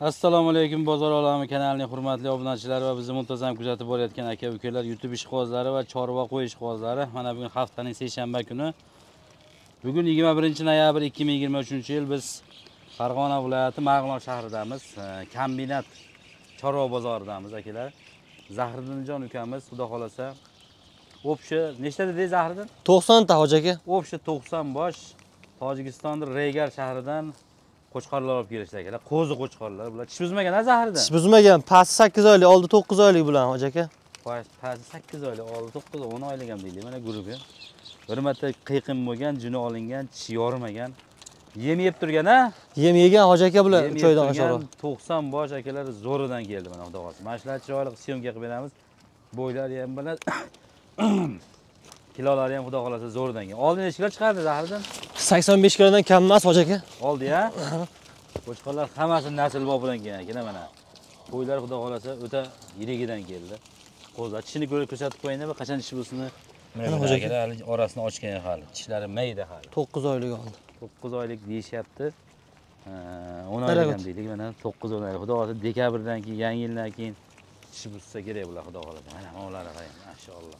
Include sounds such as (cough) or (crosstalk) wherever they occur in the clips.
assalomu alaykum bozor olami kanalining hurmatli obunachilari va bizni muntazam kuzatib borayotgan aka ukalar youtube ishqibozlari va chorva qo'y ishqibozlari. Mana bugun haftaning seshanba kuni. Bugun 21 noyabr 2023 yil biz farg'ona viloyati marg'ilon shahridamiz. Kombinat chorva bozoridamiz akalar. Zahriddinjon ukamiz xudo xohlasa общий nechta dedingiz zahriddin? 90 ta hoji aka. Общий 90 bosh tojikistonni regar shahridan qo'chqorlar olib kelishdi akalar qo'zi qo'chqorlar bular. Tish buzmagan a zahridan tish buzmagan. Pasti 8 oylik oldi 9 oylik bulan hoji aka. Pasti sakkiz oylik oldi to'qqiz o'n oylik ham deylik mana guruhi bir marta qiyqim bo'lgan juni olingan tishi yorimagan yem yeb turgan a yem yegan hoji aka bular Yem 3 yeb oydan oshiqroq to'qson bosh akalar zo'ridan keldi mana xudo xohlasa. Mana shular chiroyli syomka qilib beramiz. Bo'ylari ham bilan (coughs) kilolari ham xudo xohlasa zo'ridan keldi. Oldin nechi kilo chiqardi zahridan 85 kilodan kam emas hoji aka. Oldi ya? Qo'chqorlar hammasi nasl bobidan kelgan ekan mana. Qo'ylar xudo xohlasa o'ta yirigidan keldi. Qo'zlar tishini ko'rib ko'rsatib qo'yingda qachon tishi bo'lsin Mana xo'ja aka. hali orasini ochgan hali tishlari mayda hali. 9 oylik oldi. To'qqiz oylik deyishyapti. O'n Nariga oylik ham deylik mana to'qqiz o'n oylik. Xudo xohlasa dekabrdan keyin yangi yildan keyin tishi buzsa kerak bular xudo xohlasa. Mana ularni qarang mashaalloh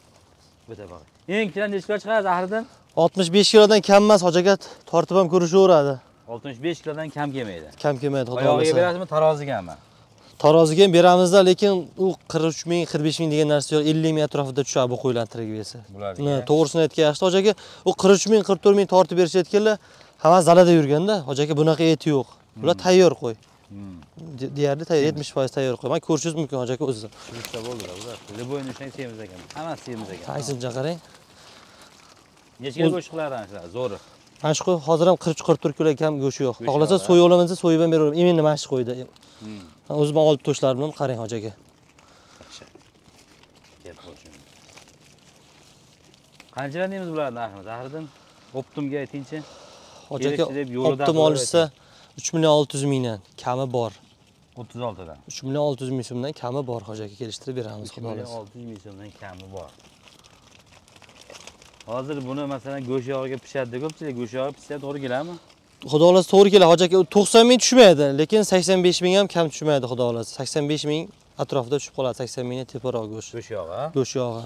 o'ta bag'ri eng kichkina nechi kilo chiqadi zahriddin? 65 kilodan kam emas hoji aka tortib ham ko'rishaveradi. Oltmish besh kilodan kam kelmaydi. Kam kelmaydi xudo oyog'iga berasizmi tarozigami taroziga ham beramizda lekin u 43 ming 45 ming degan narsa yo'q 50 ming atrofida tushadi bu qo'ylarni tirgivesi bularga to'g'risini aytgan hoji aka u 43 ming 44 ming tortib berishayotganlar hammasi dalada yurganda hoji aka bunaqa eti yo'q. Bular tayyor qo'y. Hmm. Deyarli tayyor 70% tayyor qo'y man ko'rishingiz mumkin hoji aka o'zi Shuncha bo'ldilar ular. Liboyni ushlang semiz ekan. Hammasi semiz ekan. qaysincha qarang Necha kilo go'sht qiladi ana shular? Zo'ri. mana shu qo'y hozir ham 43 44 kilo kam go'shti yo'q xohlasa so'yib olaman desa so'yib ham beraveraman именно mana shu qo'yda Hmm. Man o'zim olib to'shlarim qarang hoji aka. Qanchadan deymiz bularni narxini? Zahriddin optimga aytingchi. hoji aka optim olishsa 3 million 600 mingdan kami bor 36 dan. 3 million 600 ming so'mdan kami bor hoji aka kelishtirib beramiz xudo xohlasa 600 ming so'mdan kami bor. Hozir buni masalan go'sht yog'iga pishadi ko'pchilik go'sht yog'i pishsa to'g'ri keladimi? xudo xohlasa to'g'ri keladi hoji aka u 90 ming tushmaydi lekin 85 ming ham kam tushmaydi xudo xohlasa 85 ming atrofida tushib qoladi 80 mingdan teparoq go'sht Go'sht yog'i, go'sht yog'i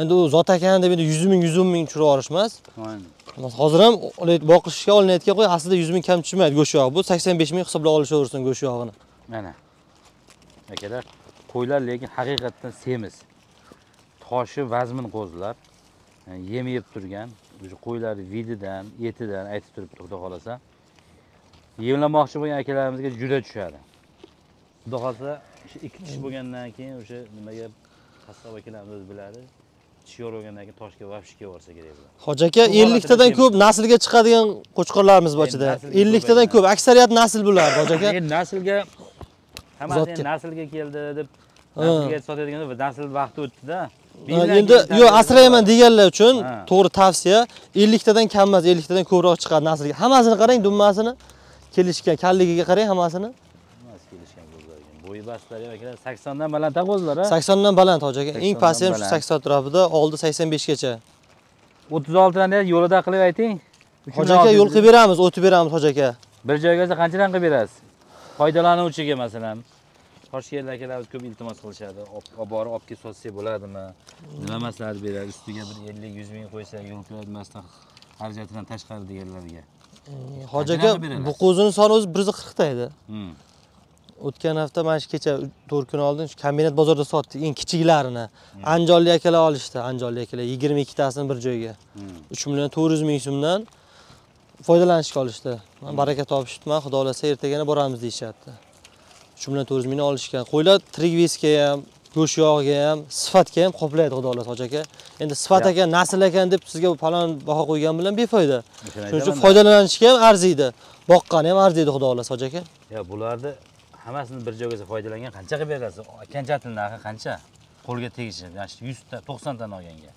endi u zot ekan deb endi 100 ming 110 ming tushirib yuborish emas hozir ham boqishga olinayotgan qo'y aslida 100 ming kam tushmaydi go'sht yog'i bu 85 ming hisoblab olishaversin go'sht yog'ini Mana. Akalar, qo'ylar lekin haqiqatdan semiz. Toshi vazmin qo'zilar. Yani yem yeb turgan, qo'ylar vididan, etidan aytib turibdi xudo xolasa. Yemlamoqchi bo'lgan akalarimizga juda tushadi. Xudo xolasa, shu ikki tish bo'lgandan keyin o'sha nimaga qassob akalarimiz biladi. Tish yorgandan keyin toshga vapshga yuborsa kerak bular. hoji aka Bu 50 tadan holatda ko'p naslga chiqadigan qo'chqorlarimiz bor ichida naslga 50 tadan ko'paygan. ko'p aksariyat nasl bulardi hoji aka Endi naslga hammasi naslga keldi deb naslga sotadigan nasl vaqti o'tdi-da. Endi yo'q asrayman deganlar uchun to'g'ri tavsiya 50 tadan kam emas 50 tadan ko'proq chiqadi naslga hammasini qarang dummasini kelishgan kalligiga qarang hammasini ham akalar 80 dan baland qo'zlar a. 80 dan baland hoji aka 80 eng pasti ham shu. 80 atrofida oldi 85 gacha 36 dan yo'lida qilib ayting. hoji aka yo'l qilib beramiz o'tib beramiz hoji aka Bir joyga qanchadan qilib berasiz? Foydalanuvchiga masalan. Toshkentlik akalarimiz ko'p iltimos qilishadi. Olib borib olib kelib sotsak bo'ladimi? Nima maslahat beradi? Ustiga bir 50-100 ming qo'ysa yo'l qilmasdan xarajatidan tashqari deganlarga. hoji aka bu qo'zini soni o'zi 140 ta edi Hmm. O'tgan hafta mana shu kecha 4 kun oldin shu kombinat bozorda sotdik eng kichiklarini. Andijonlik akalar olishdi. Andijonlik akalar 22 tasini bir joyga. Hmm. 3 million 400 ming so'mdan foydalanishga olishdi. Baraka topishibman xudo xohlasa ertagina boramiz deyishyapti. 3 million 400 mingdan olishgan. Qo'ylar trigvisga ham go'sht yog'iga ham sifatga ham qoplaydi xudo xohlasa hoji aka. Endi sifat ekan nasl ekan deb sizga falon baho qo'ygan bilan befoyda. Shuning uchun foydalanishga ham arziydi. Boqqani ham arziydi xudo xohlasa hoji aka. Ya bularni hammasini bir joyga foydalangan qancha qilib berasiz? Kanchatil narxi qancha? Qo'lga tegishi, mana shu 100 ta, 90 tani olganga.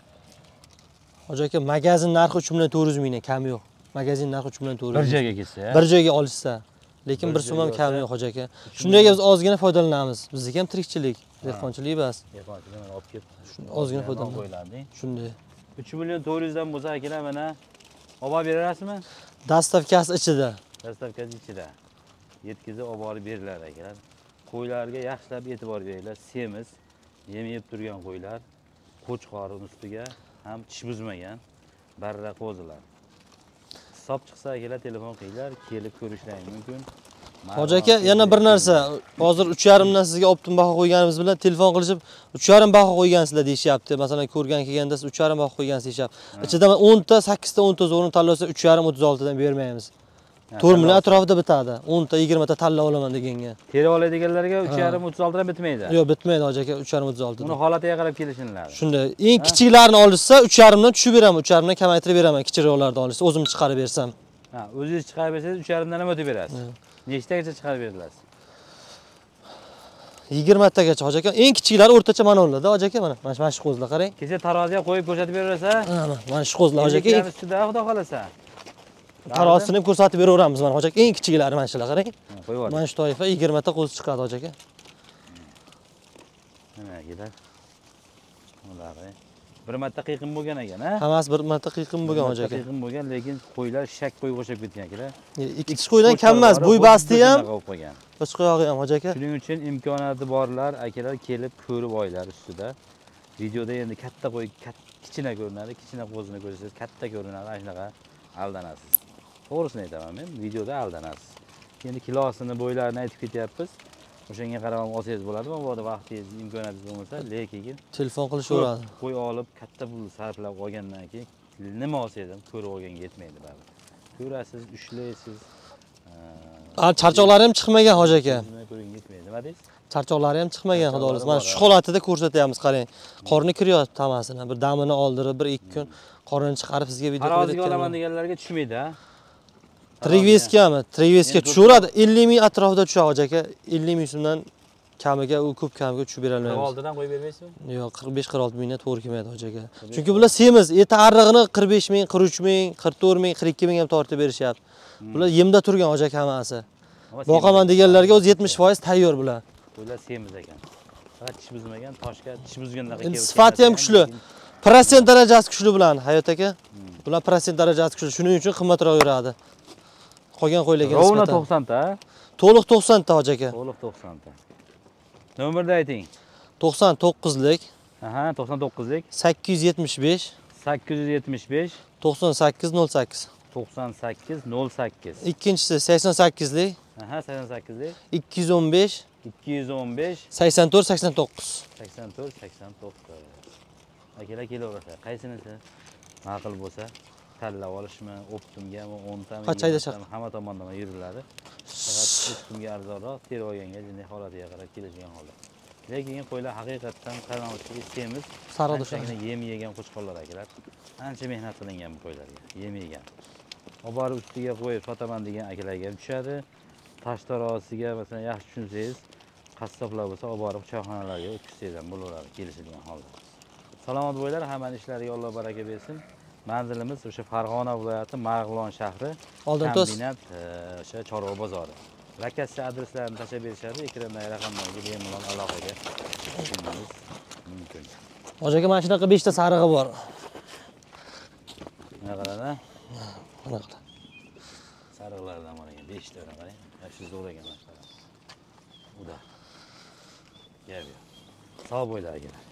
hoji aka magazin narxi 3 million 400 mingdan kami yo'q magazin narxi 3 million 400 Bir ming. joyga kelsa, bir joyga olishsa lekin Bir bir so'm ham kami yo'q hoji aka shundaga biz ozgina foydalanamiz bizniki ham tirikchilik dehqonchilik emas Yaponchilar mana olib kelib ozgina non foydalan qo'yiladi. shunday 3 million 400 dan bo'lsa akalar mana olib berasizmi? dastavkasi ichida Dastavkasi ichida. Yetkazib olib borib beriladi akalar qo'ylarga yaxshilab e'tibor beringlar. Semiz yem yeb turgan qo'ylar qo'chqorin ustiga ham tish buzmagan. Barra qo'zilar. Hisob chiqsa akalar telefon qilinglar kelib ko'rishlaring mumkin. Hoji aka yana bir narsa. hozir uch yarimdan sizga optim baho qo'yganimiz bilan telefon qilishib uch yarim baho qo'ygansizlar deyishyapti. Masalan ko'rgan kelganda siz uch yarim baho qo'ygansiz deyishyapti. Ichidan o'nta sakkizta o'nta zo'rini tanlasa uch yarim o'ttiz oltidan bermaymiz to'rt million atrofida bitadi. O'nta yigirmata tanlab olaman deganga terib oladiganlarga uch yarim o'ttiz oltidan bitmaydi. Yo'q bitmaydi hoji aka uch yarim o'ttiz uni holatiga qarab kelishiladi shunday eng kichiklarini olishsa uch yarimdan tushib beraman uch yarimdan kamaytirib beraman kichikroqlarni olishsa o'zim chiqarib bersam. Ha o'zingiz chiqarib bersangiz uch yarimdan ham o'tib berasiz. Nechtagacha chiqarib berilasiz yigirmatagacha hoji aka eng kichiklari o'rtacha mana ularda hoji aka mana mana shu- qo'zilar qarang. Kecha taroziga qo'yib ko'rsatib beraversa mana mana shu qo'zilar hoji aka. Ustida xudo xohlasa tarozisini ham ko'rsatib beraveramiz mana hoji aka eng kichiklari mana shular qarang. Qo'yib mana shu toifa yigirmata qo'zi chiqadi hoji aka nima kelar ular bir marta qiyiqim bo'lgan ekan a hammasi bir marta qiyiqim bo'lgan hoji aka qiyiqim bo'lgan lekin qo'ylar shak qo'yga o'xshab ketgan akalar ikki qo'ydan kam emas bo'y basti ham. qilib qo'ygan. Qo'chqor yog'i ham hoji aka shuning uchun imkoniyati borlar akalar kelib ko'rib oylar ustida. Videoda endi katta qo'y kichkina ko'rinadi kichkina qo'zini ko'rsangiz katta ko'rinadi ana shunaqa aldanasiz to'g'risini aytaman men videoda aldanasiz. Endi kilosini bo'ylarini aytib ketyapmiz. O'shanga qarab ham olsangiz bo'ladi mabodo vaqtingiz imkoniyatingiz bo'lmasa lekin telefon qilishaveradi qo'y olib katta pul sarflab olgandan keyin nima olsangiz ham ko'rib olganga yetmaydi baribir ko'rasiz ushlaysiz. Ha, charchoqlari ham chiqmagan hoji aka. Yetmaydi nima deysiz? Charchoqlari ham chiqmagan xudo xohlasa. Mana shu holatida ko'rsatyapmiz qarang. Qorni kiryapti hammasini bir damini oldirib bir ikki kun qornini chiqarib sizga video taroziga olaman deganlarga tushmaydi a trigveskami trigveska tushaveradi ellik ming atrofida tushadi aka ellik ming so'mdan kamiga u ko'p kamiga tushib qirq berolmaymiz oltidan qo'yib bermaysizmi yo'q qirq besh qirq olti mingdan to'g'ri kelmaydi hoji aka chunki bular semiz eti arrig'ini qirq besh ming qirq uch ming qirq to'rt ming qirq ikki ming ham tortib berishyapti bular yemda turgan hoji aka hammasi boqaman deganlarga o'zi yetmish foiz tayyor bular qo'ylar semiz ekan faqat tish buzmagan toshga tish buzgandaqa Endi sifati ham kuchli. protsent darajasi kuchli bular hayot aka bular protsent darajasi kuchli shuning uchun qimmatroq yuradi qolgan qo'ylarga nisbatan to'qsonta to'liq to'qsonta hoji aka to'liq to'qsonta nomerni ayting to'qson to'qqizlik aha to'qson to'qqizlik sakkiz yuz yetmish besh sakkiz yuz yetmish besh to'qson sakkiz nol sakkiz to'qson sakkiz nol sakkiz ikkinchisi sakson sakkizlik aha sakson sakkizlik ikki yuz o'n besh ikki yuz o'n besh sakson to'rt sakson to'qqiz sakson to'rt sakson to'qqiz akalar kelaverasizlar qaysinisi ma'qul bo'lsa tanlab olishmi optimgami o'ntami yigirmatami, hamma tomonlama yuriladi. Faqat optimga arzonroq terib olganga jinday holatiga qarab kelishgan holda. Lekin qo'ylar haqiqatdan qaramoqchiki semiz. Anchagina yem yegan qo'chqorlar akalar ancha mehnat qilingan bu qo'ylarga yem yegan. Olib borib ustiga qo'yib sotaman degan akalarga ham tushadi. Tosh tarozisiga masalan yaxshi tushunsangiz qassoblar bo'lsa olib borib choyxonalarga o'tkazsangiz ham bo'laveradi kelishilgan holda. Salomat bo'linglar hammani ishlariga alloh baraka bersin manzilimiz o'sha farg'ona viloyati marg'ilon shahri. Oldin to's. kombinat e, o'sha chorva bozori. Lokatsiya adreslarini tashlab berishadi. Ekrandagi raqamlarga bemalol aloqaga chiqishingiz mumkin. Hoji aka mana shunaqa beshta sarig'i bor. Mana qarada bunaqa sariqlardan ekan beshta mana qarang. Yaxshi zo'r ekan mana shular uda. Sog' bo'linglar akalar